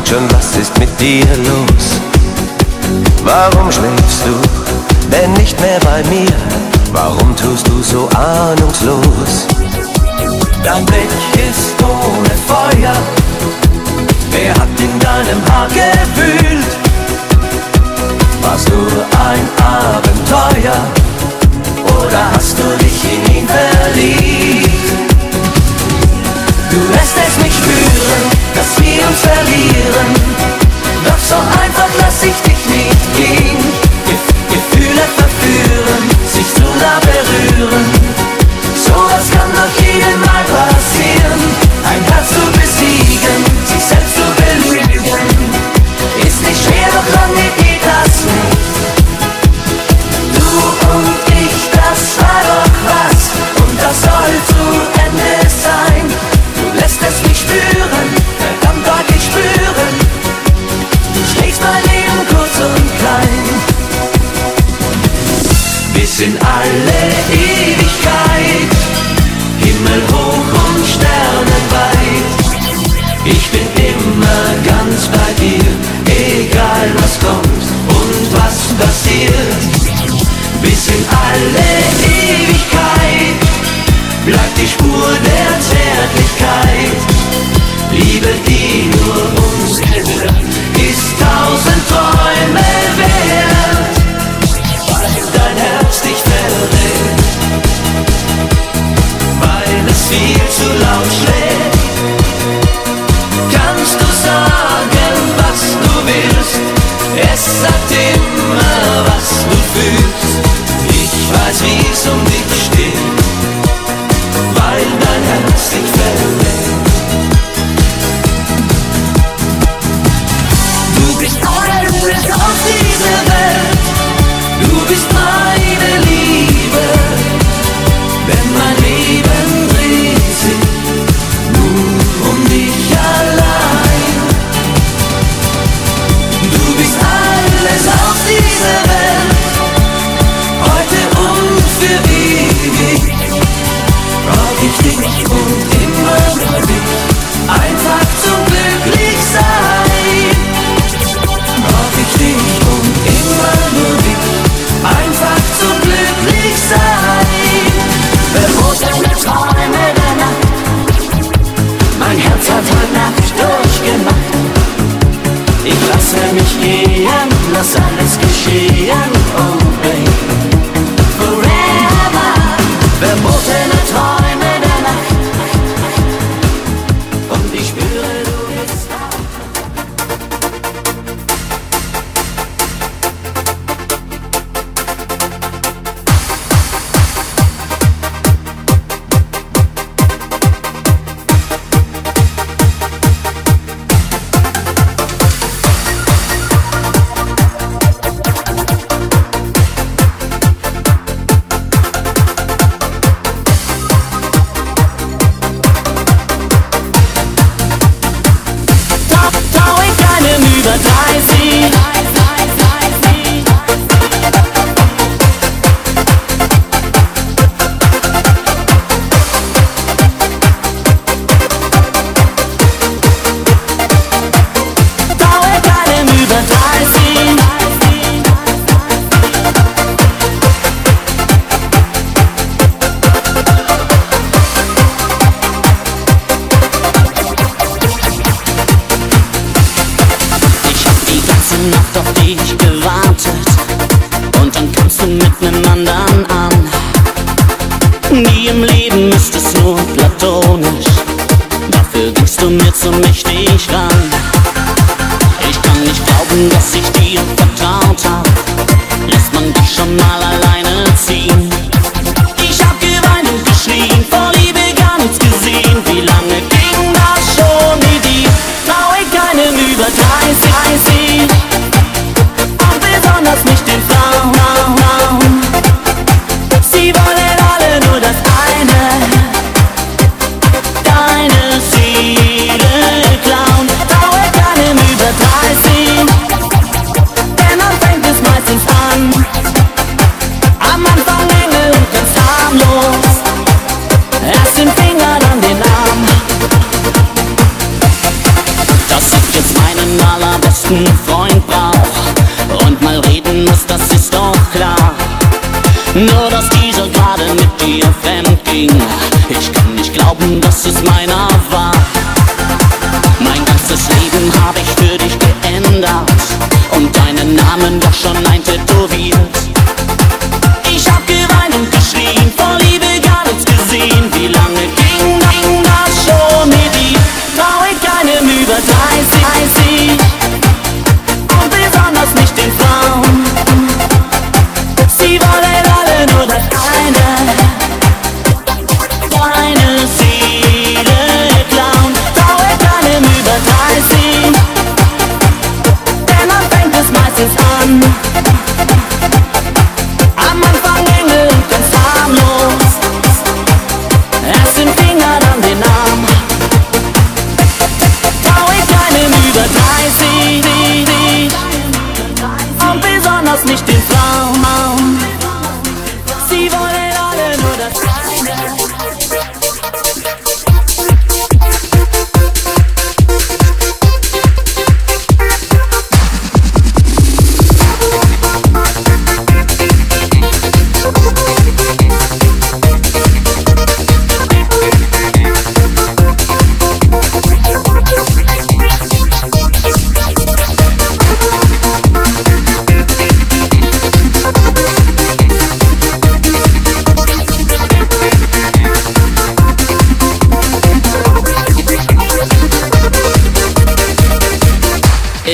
frag schon, was ist mit dir los? Warum schläfst du denn nicht mehr bei mir? Warum tust du so ahnungslos? Dein Blick ist ohne Feuer. Wer hat in deinem Haar gewühlt? Warst du ein Abenteuer oder hast du dich alle Ewigkeit. Himmel hoch und Sterne weit. Ich bin immer ganz bei dir, egal was kommt und was passiert. Bis in alle Ewigkeit bleibt die Spur der Zärtlichkeit. Liebe Sun is gonna shine. mir zu mächtig ran. Ich kann nicht glauben, dass ich dir vertraut hab. Lässt man dich schon mal alleine ziehen. einen Freund braucht und mal reden muss, das ist doch klar. Nur dass dieser gerade mit dir fremd ging, ich kann nicht glauben, dass es meiner war. Mein ganzes Leben habe ich für dich geändert und deinen Namen doch schon ein tätowiert.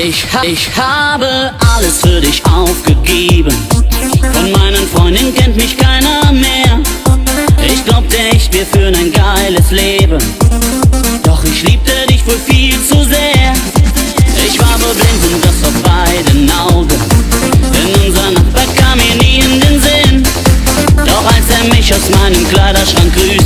Ich, ich habe alles für dich aufgegeben. Von meinen Freunden kennt mich keiner mehr. Ich glaubte echt, wir führen ein geiles Leben. Doch ich liebte dich wohl viel zu sehr. Ich war wohl blind und das auf beiden Augen. Denn unser Nachbar kam mir nie in den Sinn. Doch als er mich aus meinem Kleiderschrank rührte,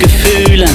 que fut la